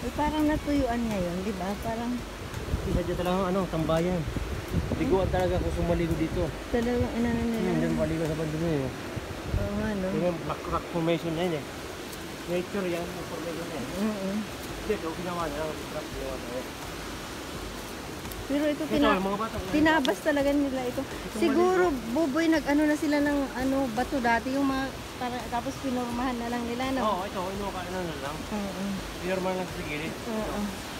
Eh, parang natuyuan ngayon, di ba? Parang Isa dyan talagang ano, tambayan. Liguan talaga kung sumaligo dito. talagang inano nila. Hindi maligo sa bando niya. eh. Oo nga, no? Yung rock, rock formation yan eh. Nature yan, yung formation yan. Oo. Hindi, ito ginawa niya. Rock ginawa niya. Pero ito, tina tinabas talaga nila ito. Siguro, buboy, nag-ano na sila ng ano, bato dati, yung mga, para, tapos pinormahan na lang nila, no? Oo, ito, inuka ano na lang. Oo. Normal lang sa gilid. Oo. Ano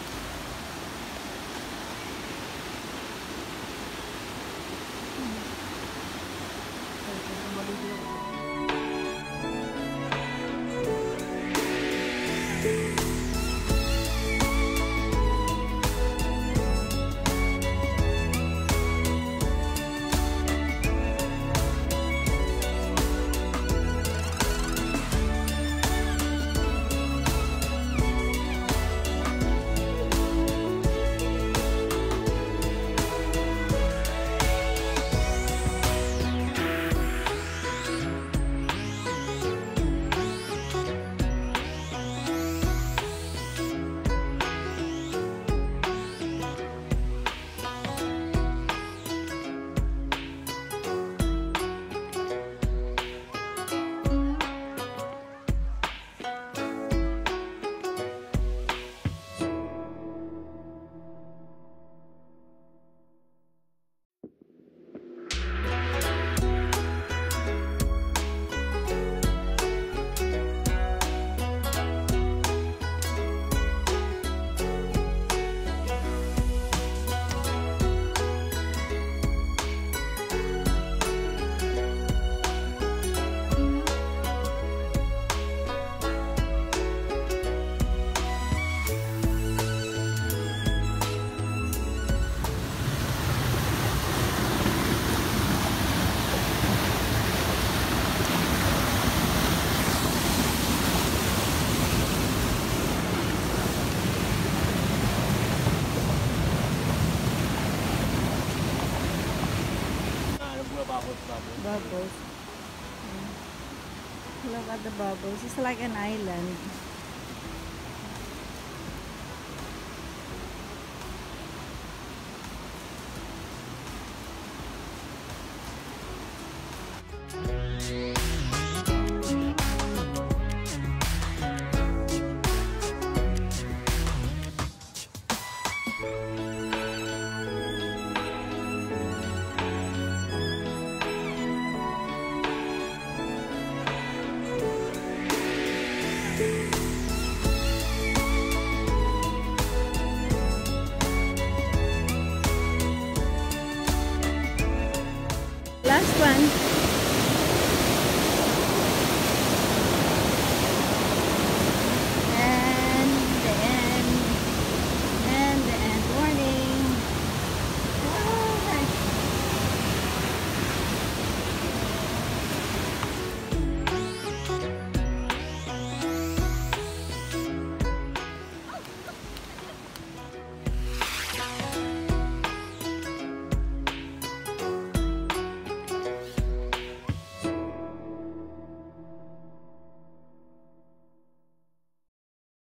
Bubbles. Look at the bubbles. It's like an island. Last one.